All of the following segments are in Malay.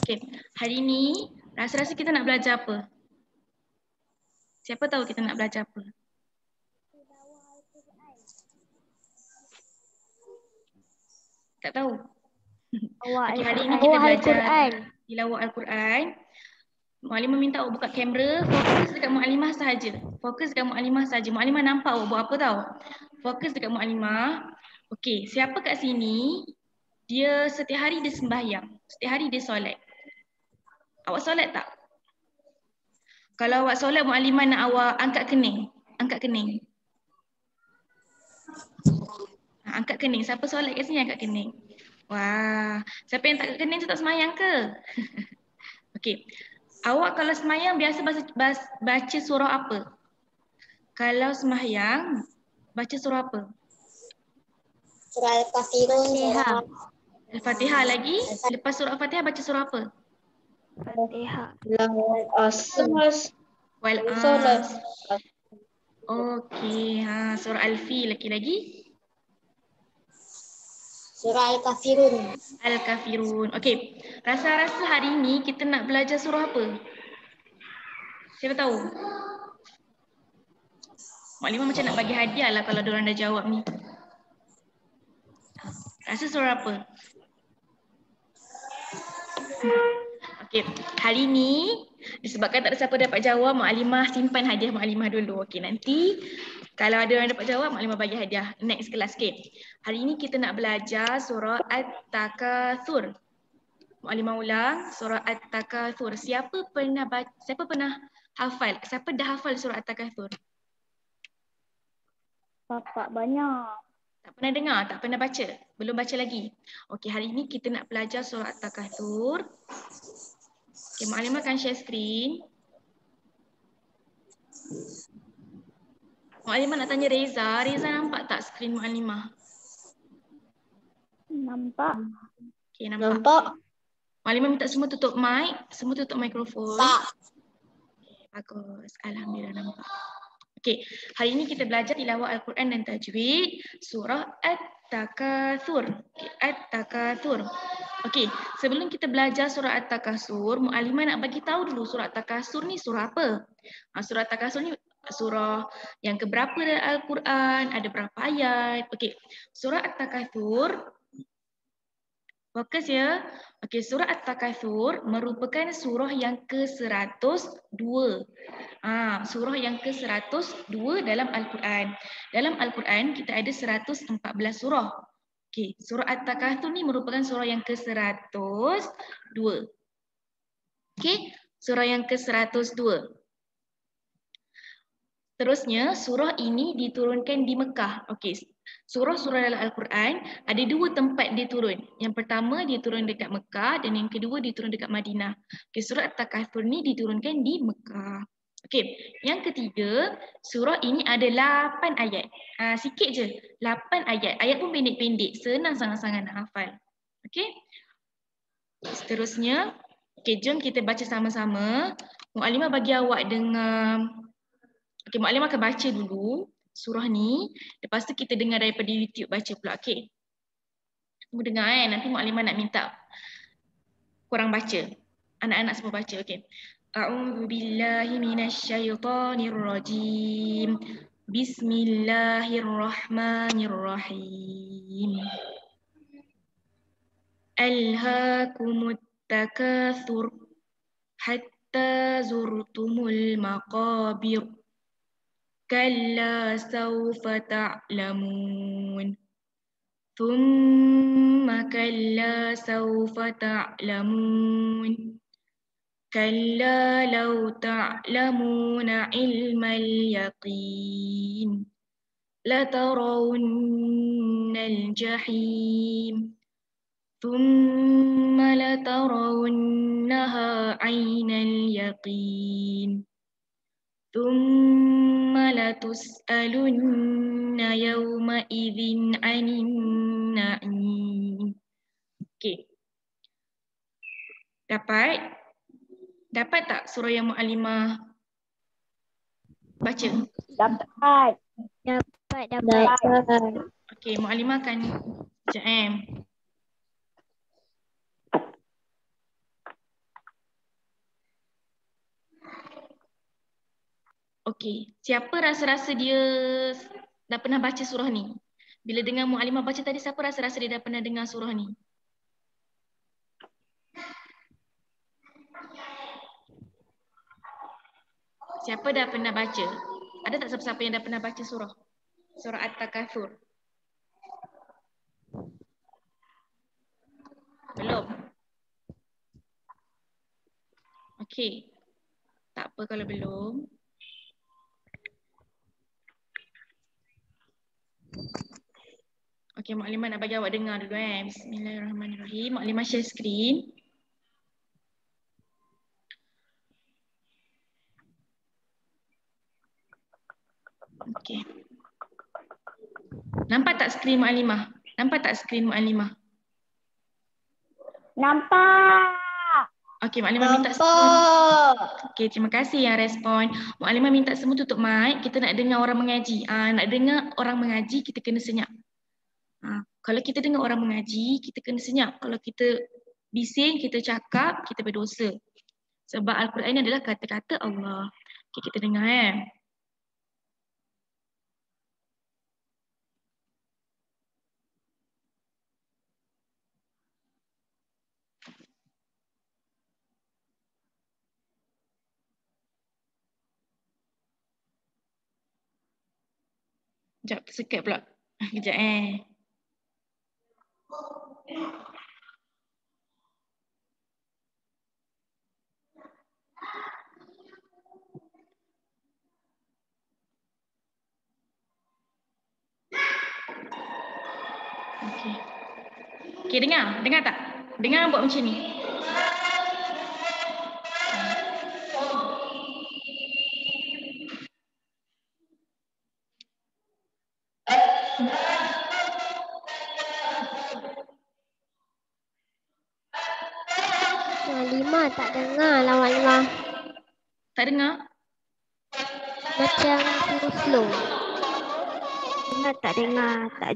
Okay, hari ni rasa-rasa kita nak belajar apa? Siapa tahu kita nak belajar apa? Tak tahu. Okey, hari ini Al-Quran. kita belajar tilawah Al-Quran. Mualimah minta awak buka kamera, fokus dekat Mualimah sahaja. Fokus dekat Mualimah sahaja. Mualimah nampak awak buat apa tahu? Fokus dekat Mualimah. Okey, siapa kat sini dia setiap hari dia sembahyang. Setiap hari dia solat. Awak solat tak? Kalau awak solat Mualimah nak awak angkat kening. Angkat kening. Ha, angkat kening. Siapa solat kat sini angkat kening. Wah, siapa yang tak angkat kening tu tak semayang ke? Okey. Awak kalau semayang biasa baca, baca, surah apa? Kalau semayang baca surah apa? Surah Al-Kafirun. Fatihah. Al-Fatihah lagi. Lepas surah Al-Fatihah baca surah apa? Fatihah. Asas. Wal Solat. as. Okey, ha surah Al-Fil lagi lagi. Surah Al-Kafirun. Al-Kafirun. Okey. Rasa-rasa hari ni kita nak belajar surah apa? Siapa tahu? Maklimah macam nak bagi hadiah lah kalau diorang dah jawab ni. Rasa surah apa? Okey, hari ni disebabkan tak ada siapa dapat jawab, Mak Alimah simpan hadiah Mak Alimah dulu. Okey, nanti kalau ada orang dapat jawab, Mak Alimah bagi hadiah next kelas. Okey. Hari ni kita nak belajar surah At-Takatsur. Mak Alimah ulang, surah At-Takatsur. Siapa pernah baca, siapa pernah hafal? Siapa dah hafal surah At-Takatsur? Bapak banyak. Tak pernah dengar, tak pernah baca. Belum baca lagi. Okey, hari ni kita nak belajar surah At-Takatsur. Okey, Mak Alimah akan share screen. Mak Alimah nak tanya Reza. Reza nampak tak screen Mak Alimah? Nampak? Okey, nampak. Nampak? Mak Alimah minta semua tutup mic, semua tutup mikrofon. Tak. Bagus. Alhamdulillah nampak. Okey, hari ini kita belajar tilawah Al-Quran dan tajwid surah At-Takatsur. Okay, At-Takatsur. Okey, sebelum kita belajar surah At-Takatsur, Mu'alimah nak bagi tahu dulu surah At-Takatsur ni surah apa? Ha, surah At-Takatsur ni surah yang keberapa dalam Al-Quran, ada berapa ayat. Okey, surah At-Takatsur Fokus ya. Okey, surah At-Takatsur merupakan surah yang ke-102. Ah, surah yang ke-102 dalam Al-Quran. Dalam Al-Quran kita ada 114 surah. Okey, surah At-Takatsur ni merupakan surah yang ke-102. Okey, surah yang ke-102. Terusnya, surah ini diturunkan di Mekah. Okey, surah-surah dalam Al-Quran ada dua tempat dia turun. Yang pertama dia turun dekat Mekah dan yang kedua dia turun dekat Madinah. Okey, surah At-Takatsur ni diturunkan di Mekah. Okey, yang ketiga, surah ini ada 8 ayat. Ha, sikit je, 8 ayat. Ayat pun pendek-pendek, senang sangat-sangat nak hafal. Okey. Seterusnya, okey, jom kita baca sama-sama. Mu'alimah bagi awak dengar Okey, Mak Alim akan baca dulu surah ni. Lepas tu kita dengar daripada YouTube baca pula. Okey. Semua dengar eh. Nanti Mak Alimah nak minta korang baca. Anak-anak semua baca. Okey. A'udzu billahi minasyaitonir rajim. Bismillahirrahmanirrahim. Alhaakumut takatsur hatta zurtumul maqabir. كلا سوف تعلمون. ثم كلا سوف تعلمون. كلا لو تعلمون علم اليقين لترون الجحيم. ثم لترونها عين اليقين. ثم لتسألن يومئذ عن النعيم. Okey. Dapat? Dapat tak surah yang Mu'alimah baca? Dapat. Dapat, dapat. Dapat. Okey, Mu'alimah akan sekejap eh. Okey, siapa rasa-rasa dia dah pernah baca surah ni? Bila dengar Mu'alimah baca tadi, siapa rasa-rasa dia dah pernah dengar surah ni? Siapa dah pernah baca? Ada tak siapa-siapa yang dah pernah baca surah? Surah At-Takathur. Belum? Okey. Tak apa kalau belum. Okey, Mak Limah nak bagi awak dengar dulu eh. Bismillahirrahmanirrahim. Mak Limah share screen. Okey. Nampak tak skrin Mu'alimah? Nampak tak skrin Mu'alimah? Nampak. Okey, Mu'alimah minta semua. Okey, terima kasih yang respon. Mu'alimah minta semua tutup mic. Kita nak dengar orang mengaji. Ah, nak dengar orang mengaji, kita kena senyap. Ah, kalau kita dengar orang mengaji, kita kena senyap. Kalau kita bising, kita cakap, kita berdosa. Sebab Al-Quran ini adalah kata-kata Allah. Okey, kita dengar eh. Sekejap, tersekat pula. Kejap eh. Okey. Okey, dengar. Dengar tak? Dengar buat macam ni.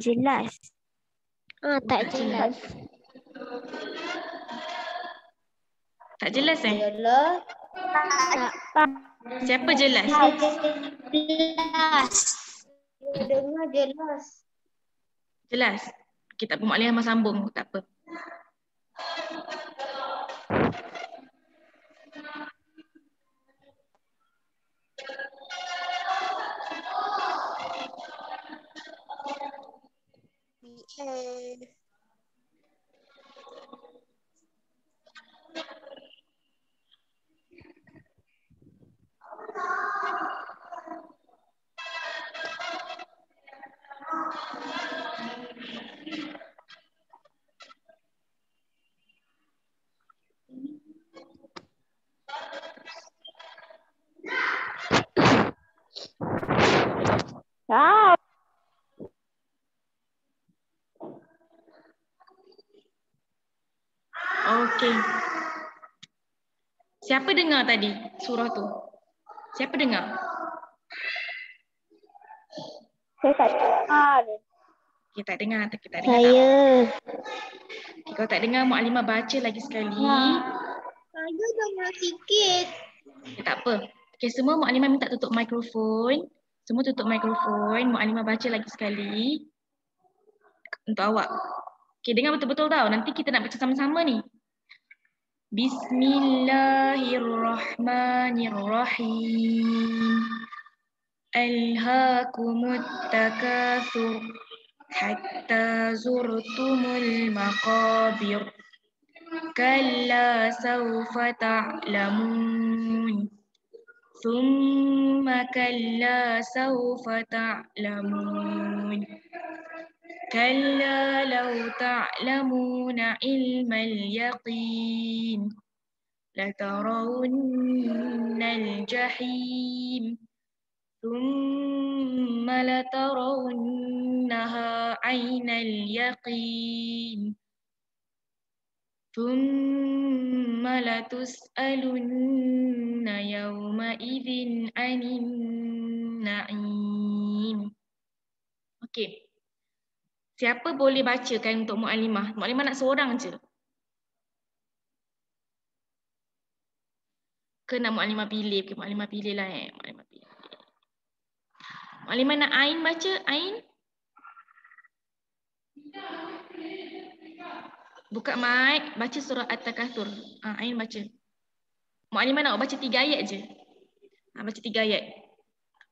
Jelas. Ah, tak jelas. Tak jelas eh? Jelas. Tak. Siapa jelas? Jelas. Dengar jelas. Jelas. Okey, tak apa. Mak Lihamah sambung. Tak Okey. Siapa dengar tadi surah tu? Siapa dengar? saya tak dengar. Okey, tak dengar. Tak, tak dengar. Saya. Okay, kalau tak dengar, Mak Alimah baca lagi sekali. Saya dengar sikit. Okay, tak apa. Okay, semua Mak Alimah minta tutup mikrofon. Semua tutup mikrofon. Mak Alimah baca lagi sekali. Untuk awak. Okay, dengar betul-betul tau. Nanti kita nak baca sama-sama ni. بسم الله الرحمن الرحيم ألهاكم التكاثر حتى زرتم المقابر كلا سوف تعلمون ثم كلا سوف تعلمون كلا لو تعلمون علم اليقين لترون الجحيم ثم لترونها عين اليقين ثم لتسألن يومئذ عن النعيم Okey. Siapa boleh bacakan untuk Mu'alimah? Mu'alimah nak seorang je. Ke nak Mu'alimah pilih? Ke Mu'alimah pilih lah eh. Mu'alimah pilih. Maklimah nak Ain baca? Ain? Buka mic, baca surah At-Takathur. Ha, Ain baca. Maklimah nak baca tiga ayat je. Ha, baca tiga ayat.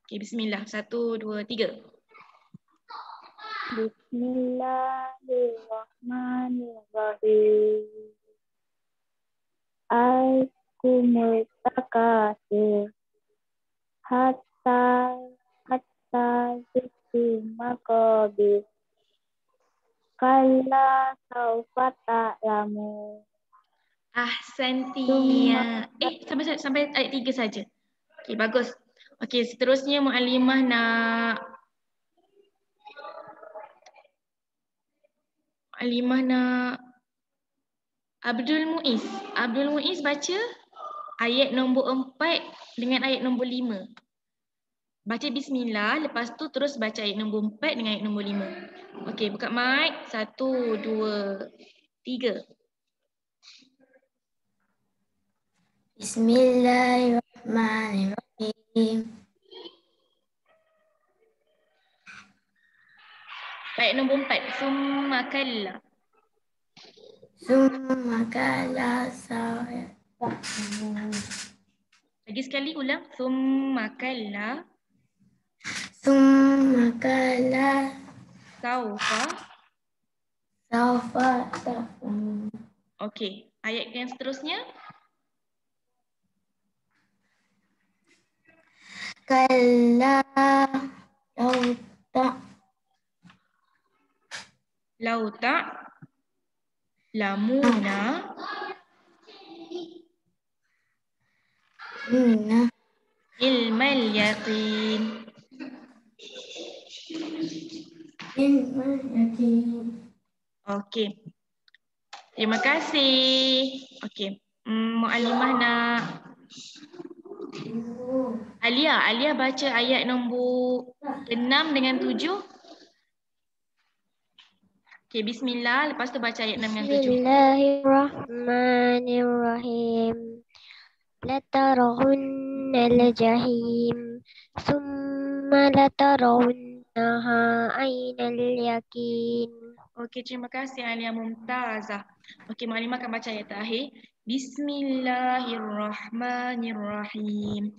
Okay, bismillah. Satu, dua, tiga. Bismillahirrahmanirrahim. Alkumul takasir. Hatta hatta zikri makabir. Kalla saufa ta'lamu. Ahsanti. Summa- Eh, sampai sampai ayat tiga saja. Okey, bagus. Okey, seterusnya Muallimah nak Muallimah nak Abdul Muiz. Abdul Muiz baca ayat nombor empat dengan ayat nombor lima. Baca bismillah, lepas tu terus baca ayat nombor empat dengan ayat nombor lima. Okey, buka mic. Satu, dua, tiga. Bismillahirrahmanirrahim. Ayat nombor empat. Summa kalla. Summa kala saya. Lagi sekali ulang. Summa kalla Summa kala saufa. saufa ta'lamun. Okey. Ayat yang seterusnya. Kalla ta Lau tak lamuna inna ilmal yaqin. ilma yakin. Okey. Terima kasih. Okey. Hmm, Muallimah nak Alia, Alia baca ayat nombor 6 dengan 7. Okey, bismillah. Lepas tu baca ayat 6 dengan 7. Bismillahirrahmanirrahim. لترون الجحيم ثم لترونها عين اليقين Okey, terima kasih Alia Mumtazah. Okey, Muallimah akan baca ayat terakhir. Bismillahirrahmanirrahim.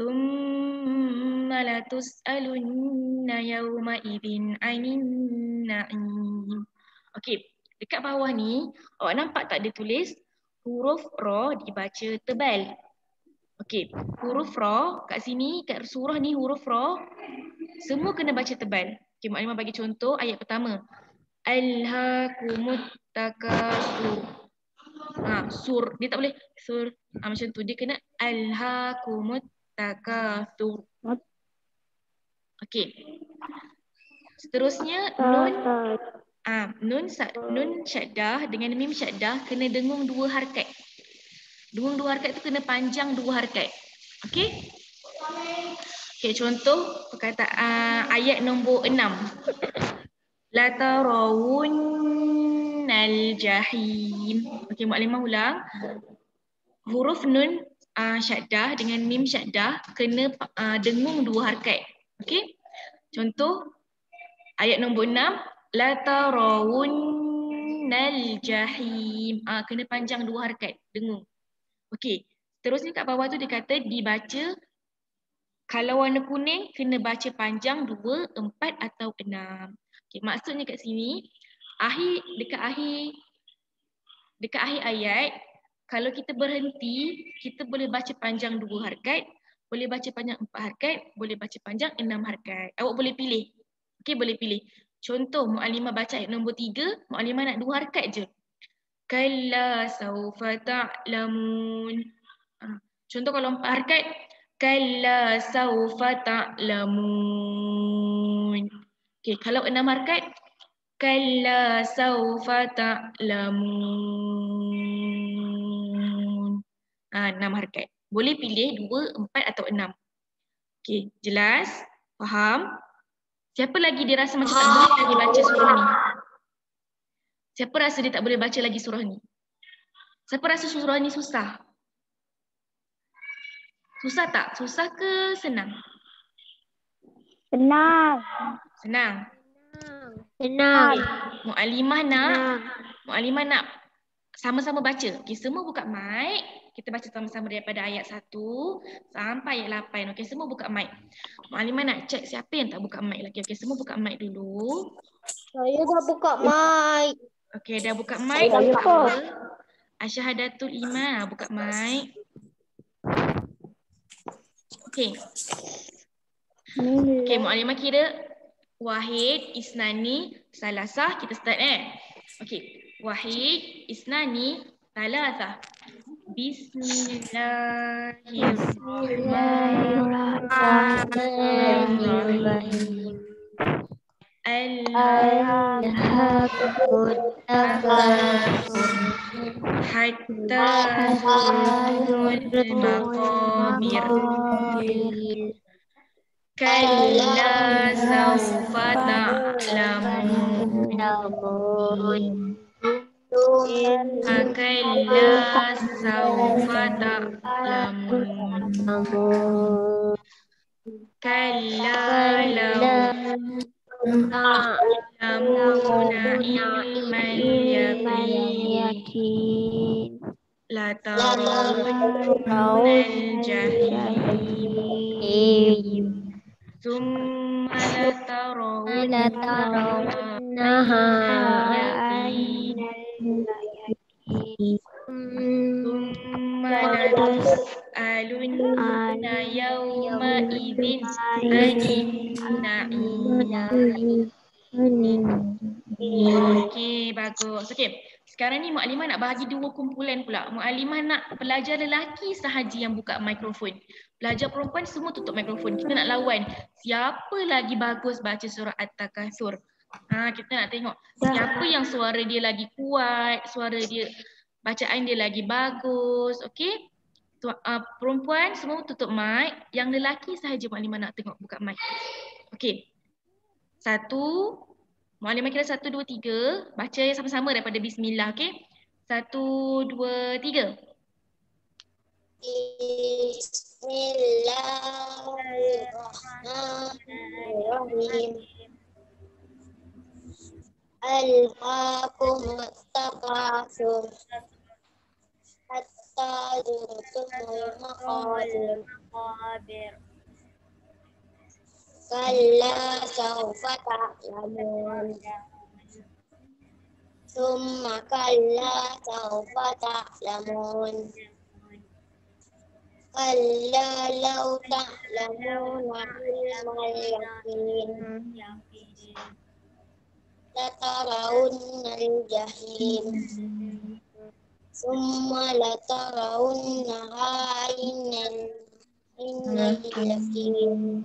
ثم لتسألن يومئذ عن النعيم. Okey, dekat bawah ni, awak nampak tak dia tulis huruf ra dibaca tebal. Okey, huruf ra kat sini, kat surah ni huruf ra semua kena baca tebal. Okey, Maklimah bagi contoh ayat pertama. Alhaakumut takasur. Ha, sur. Dia tak boleh sur. Ha, macam tu. Dia kena alhaakumut takasur. Okey. Seterusnya nun ah nun sa, nun syaddah dengan mim syaddah kena dengung dua harkat. Dengung dua harkat tu kena panjang dua harkat. Okey? Okey, contoh perkataan ayat nombor enam. La tarawunnal jahim. Okey, Maklimah ulang. Huruf nun uh, syaddah dengan mim syaddah kena uh, dengung dua harkat. Okey? Contoh ayat nombor enam. La tarawunnal jahim. Uh, kena panjang dua harkat, dengung. Okey. Terusnya kat bawah tu dia kata dibaca kalau warna kuning kena baca panjang dua, empat atau enam. Okay, maksudnya kat sini, akhir dekat akhir dekat akhir ayat, kalau kita berhenti, kita boleh baca panjang dua harkat, boleh baca panjang empat harkat, boleh baca panjang enam harkat. Awak boleh pilih. Okey, boleh pilih. Contoh, Mu'alimah baca ayat nombor tiga, Mu'alimah nak dua harkat je. Kalla saufa ta'lamun. Ha. Contoh kalau empat harkat, Kalla saufa ta'lamun. Okey, kalau enam harkat, Kalla saufa ta'lamun. Ah, enam harkat. Boleh pilih dua, empat atau enam. Okey, jelas? Faham? Siapa lagi dia rasa macam tak boleh lagi baca surah ni? Siapa rasa dia tak boleh baca lagi surah ni? Siapa rasa surah ni susah? Susah tak? Susah ke senang? Senang. Senang. Senang. Mu'alimah nak. Mu'alimah nak sama-sama baca. Okey, semua buka mic. Kita baca sama-sama daripada ayat 1 sampai ayat 8. Okey, semua buka mic. Mu'alimah nak check siapa yang tak buka mic lagi. Okey, semua buka mic dulu. Saya dah buka mic. Okey, dah buka mic. Saya buka. Asyhadatul iman. Buka mic. Okey. Okey, Mu'alimah kira Wahid, Isnani, Salasah. Kita start eh. Okey. Wahid, Isnani, Salasah. Bismillahirrahmanirrahim. Allah hatta zurul maqabir. Kalla sawfa ta'lamun. Kalla فكلا سوف تعلمون كلا لو تعلمون علم اليقين لترون الجحيم ثم لترونها يقين اليقين ثم لتسألن يومئذ عن النعيم Okey, bagus. Okey. Sekarang ni Mu'alimah nak bahagi dua kumpulan pula. Mu'alimah nak pelajar lelaki sahaja yang buka mikrofon. Pelajar perempuan semua tutup mikrofon. Kita nak lawan. Siapa lagi bagus baca surah At-Takatsur? Ha, kita nak tengok siapa yang suara dia lagi kuat, suara dia bacaan dia lagi bagus. Okey? Tu, uh, perempuan semua tutup mic. Yang lelaki sahaja Mu'alimah nak tengok buka mic. Okey. Satu, Mu'alimah kira satu, dua, tiga. Baca sama-sama daripada Bismillah, okey? Satu, dua, tiga. Bismillahirrahmanirrahim. Alhaakum takatsur hatta zurtumul maqabir. Kalla sawfa ta'lamun. Summa kalla sawfa ta'lamun. Kalla law ta'lamuna ilmal yaqin. Latarawunnal jahim. Summa latarawunnaha ainal ainal yaqin.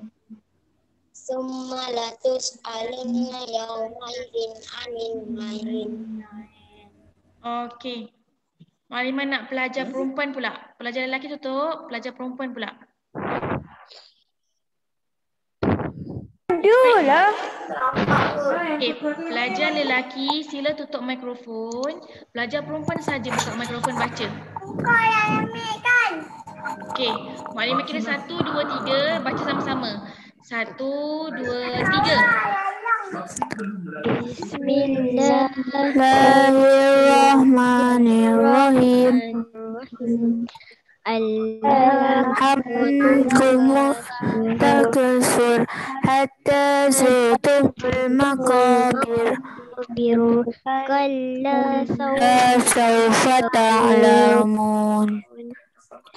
Summa latus'alunna yawmaidin anil na'im. Okey. Mu'alimah nak pelajar perempuan pula. Pelajar lelaki tutup, pelajar perempuan pula. Adulah. Okey, pelajar lelaki sila tutup mikrofon. Pelajar perempuan saja buka mikrofon baca. Okey, Mu'alimah kira satu, dua, tiga, baca sama-sama. Satu, dua, tiga. Bismillahirrahmanirrahim. Alhamdulillah takasur hatta zutumul maqabir biru kalla la sawfa ta'lamun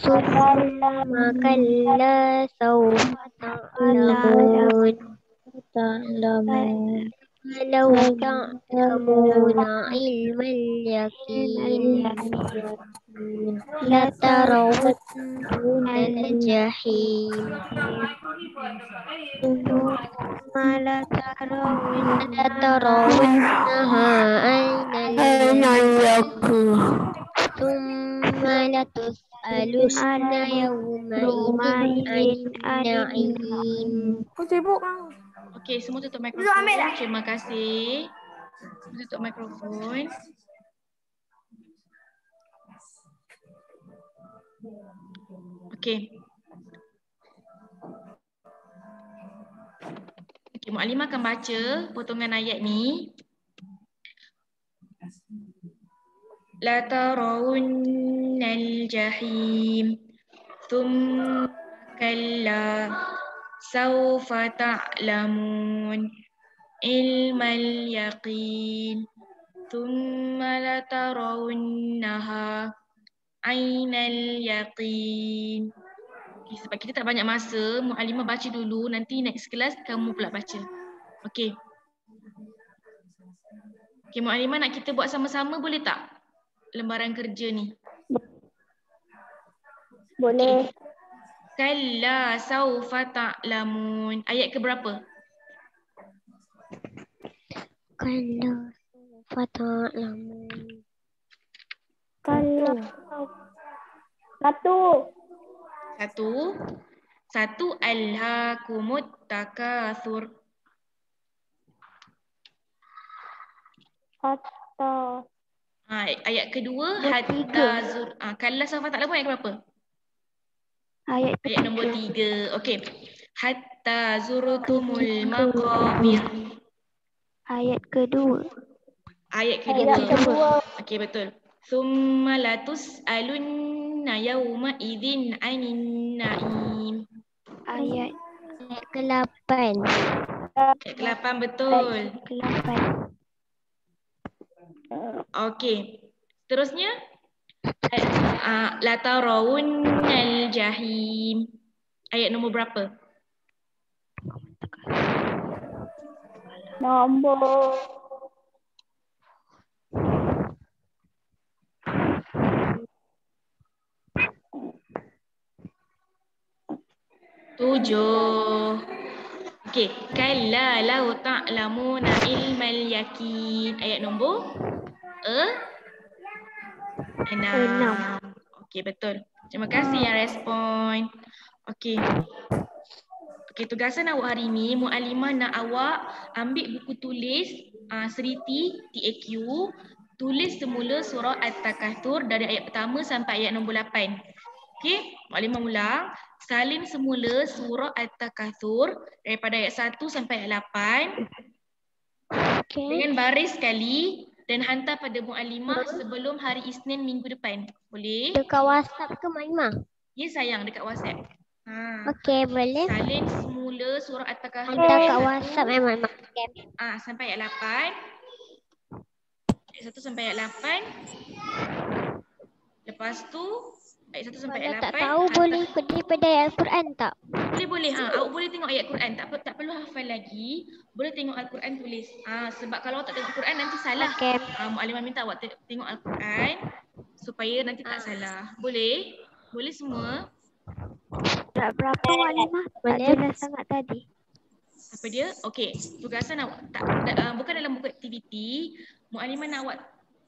summa kalla sawfa ta'lamun ta'lamun لو تعلمون علم اليقين لترون الجحيم ثم لترونها أين اليقين ثم لتسألن يومئذ عن النعيم. Okey, semua tutup mikrofon. Terima kasih. Tutup mikrofon. Okey. Mu'alimah akan baca potongan ayat ni. La tarawunnal jahim. Thumma kalla. Sawfa ta'lamun. Ilmal yaqin. Thumma la tarawunnaha. Ainal yaqin. Okay, sebab kita tak banyak masa, Mu'alimah baca dulu, nanti next class kamu pula baca. Okey. Okey, Mu'alimah nak kita buat sama-sama boleh tak? Lembaran kerja ni. Boleh. Kalla saufa ta'lamun. Ayat ke berapa? Kalau Fata lamun. Kalau satu. Satu. Satu alhaakumut takatsur. Hatta. Ha, ayat kedua hatta zur. Ha, kalla saufa ta'lamun ayat berapa? Ayat Ayat nombor tiga. Okey. Hatta zurtumul maqabir. Ayat kedua. Ayat Ayat kedua. kedua. Okey betul. Thumma latus alunna yawma idzin anin na'im. Ayat Ayat ke-8. Ayat ke-8 betul. ke-8. Okey. Seterusnya ayat la tarawunnal jahim. Ayat nombor berapa? Nombor Tujuh. Okey, kalla lau ta'lamuna ilmal yakin. Ayat nombor e enam. Enam. Okey, betul. Terima kasih yang respon. Okey. Okey, tugasan awak hari ni, Mu'alimah nak awak ambil buku tulis uh, Seriti TAQ, tulis semula surah At-Takathur dari ayat pertama sampai ayat nombor 8. Okey, Mu'alimah ulang. Salin semula surah At-Takathur daripada ayat 1 sampai ayat 8 Okey. dengan baris sekali dan hantar pada Mu'alimah sebelum hari Isnin minggu depan. Boleh? Dekat WhatsApp ke Mak Imah? Ya sayang dekat WhatsApp. Ha. Okey, boleh. Salin semula surah At-Takathur Hantar kat WhatsApp eh Mak Imah. Okey. Ah, sampai ayat 8. Ayat 1 sampai ayat 8. Lepas tu ayat 1 sampai ayat 8. tak tahu hantar- boleh ikut daripada ayat Al-Quran tak? Boleh boleh ha. Awak boleh tengok ayat Quran. Tak tak perlu hafal lagi. Boleh tengok Al-Quran tulis. Ah sebab kalau awak tak tengok Quran nanti salah. Okey. Ah Mualimah minta awak te- tengok Al-Quran supaya nanti tak Ah. salah. Boleh? Boleh semua? tak berapa Walimah. Tak Boleh. jelas sangat tadi. Apa dia? Okey, tugasan awak tak uh, bukan dalam buku aktiviti, Mualimah nak awak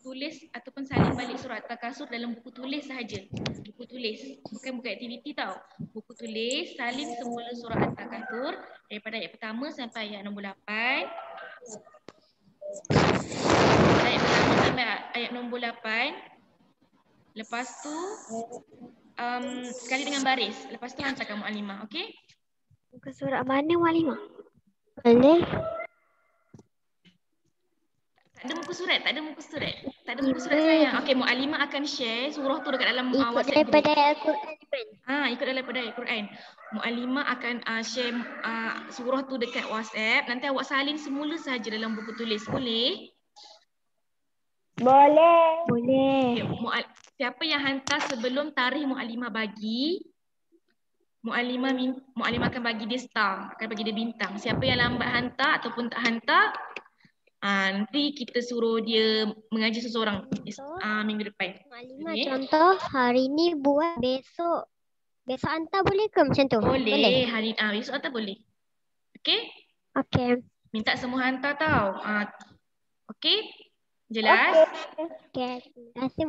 tulis ataupun salin balik surat takasur dalam buku tulis sahaja. Buku tulis, bukan buku aktiviti tau. Buku tulis, salin semula surat takasur daripada ayat pertama sampai ayat nombor 8. Ayat pertama sampai ayat nombor 8. Lepas tu um, sekali dengan baris. Lepas tu hantarkan Mualimah, okey? Muka surat mana Walimah? Boleh. Tak ada muka surat, tak ada muka surat. Tak ada muka surat sayang. Okey, Mualimah akan share surah tu dekat dalam uh, Ikut WhatsApp daripada group. ayat Al-Quran? Ah, ikut daripada ayat Quran. Mualimah akan uh, share uh, surah tu dekat WhatsApp. Nanti awak salin semula sahaja dalam buku tulis. Boleh? Boleh. Okay, Mual- siapa yang hantar sebelum tarikh Mualimah bagi, Mualimah Mualimah akan bagi dia star, akan bagi dia bintang. Siapa yang lambat hantar ataupun tak hantar, ah, nanti kita suruh dia mengaji seseorang ah, minggu depan. Maklimah Boleh? contoh hari ni buat besok. Besok hantar boleh ke macam tu? Boleh, hari ah besok atau boleh. Okey? Okey. Minta semua hantar tau. Ah, okey? Jelas? Okey. Terima kasih